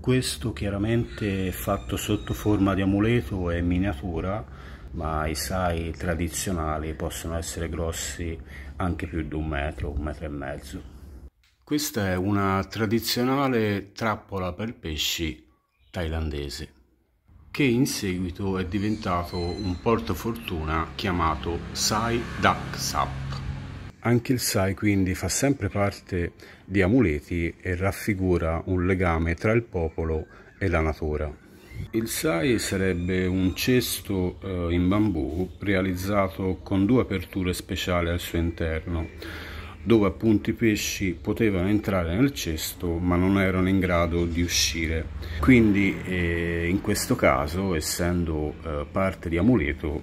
Questo chiaramente è fatto sotto forma di amuleto e miniatura, ma i sai tradizionali possono essere grossi anche più di un metro, un metro e mezzo. Questa è una tradizionale trappola per pesci thailandese che in seguito è diventato un portafortuna chiamato Sai Dak Sap. Anche il Sai quindi fa sempre parte di amuleti e raffigura un legame tra il popolo e la natura. Il Sai sarebbe un cesto eh, in bambù realizzato con due aperture speciali al suo interno dove appunto i pesci potevano entrare nel cesto ma non erano in grado di uscire. Quindi eh, in questo caso, essendo eh, parte di amuleto,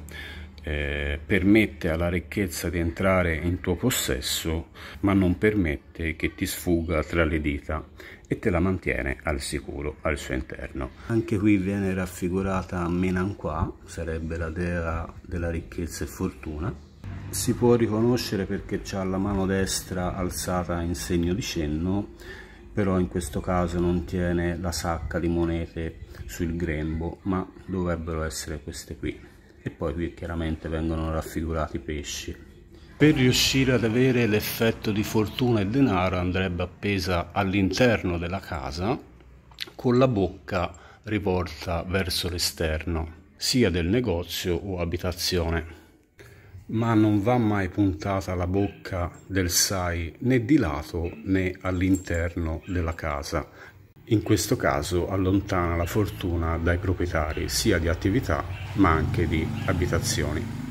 eh, permette alla ricchezza di entrare in tuo possesso, ma non permette che ti sfuga tra le dita e te la mantiene al sicuro al suo interno. Anche qui viene raffigurata Menanqua, sarebbe la dea della ricchezza e fortuna, si può riconoscere perché ha la mano destra alzata in segno di cenno però in questo caso non tiene la sacca di monete sul grembo ma dovrebbero essere queste qui e poi qui chiaramente vengono raffigurati i pesci per riuscire ad avere l'effetto di fortuna e denaro andrebbe appesa all'interno della casa con la bocca rivolta verso l'esterno sia del negozio o abitazione ma non va mai puntata la bocca del sai né di lato né all'interno della casa. In questo caso allontana la fortuna dai proprietari sia di attività ma anche di abitazioni.